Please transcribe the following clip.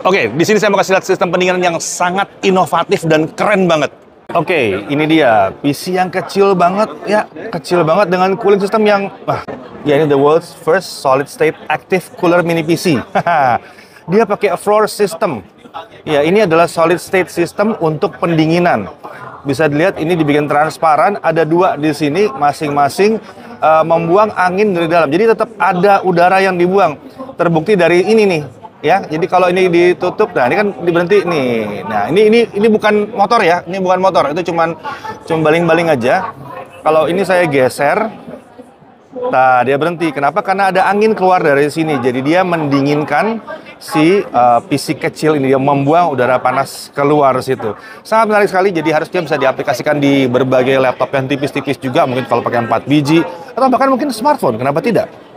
Oke, di sini saya mau kasih lihat sistem pendinginan yang sangat inovatif dan keren banget. Oke, ini dia PC yang kecil banget ya, kecil banget dengan cooling system yang wah, ya ini the world's first solid state active cooler mini PC. dia pakai floor system. Ya, ini adalah solid state system untuk pendinginan. Bisa dilihat ini dibikin transparan, ada dua di sini masing-masing uh, membuang angin dari dalam. Jadi tetap ada udara yang dibuang. Terbukti dari ini nih, ya. Jadi kalau ini ditutup, nah ini kan diberhenti nih. Nah ini ini ini bukan motor ya, ini bukan motor, itu cuman cuma baling-baling aja. Kalau ini saya geser, nah dia berhenti. Kenapa? Karena ada angin keluar dari sini. Jadi dia mendinginkan si uh, PC kecil ini, dia membuang udara panas keluar situ. Sangat menarik sekali. Jadi harusnya bisa diaplikasikan di berbagai laptop yang tipis-tipis juga. Mungkin kalau pakai 4 biji atau bahkan mungkin smartphone. Kenapa tidak?